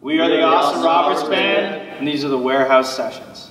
We are the Austin Roberts Band, and these are the Warehouse Sessions.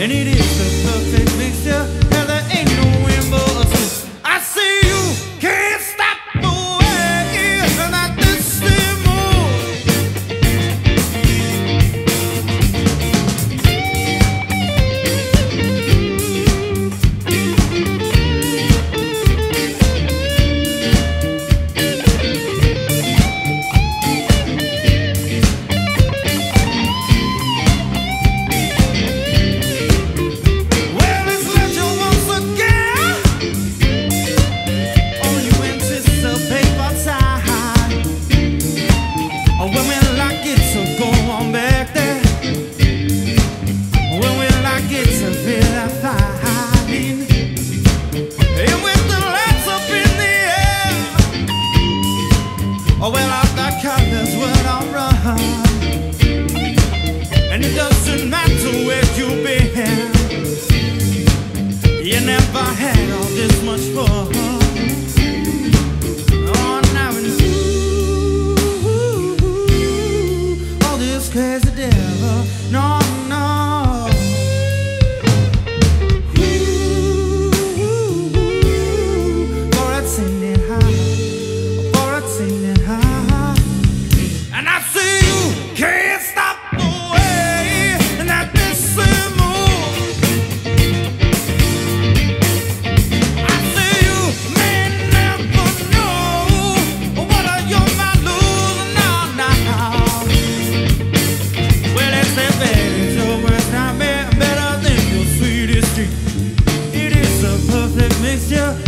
And it is the perfect mixture. doesn't matter where you've been. You never had all this much fun. все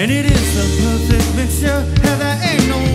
And it is a perfect mixture, and there ain't no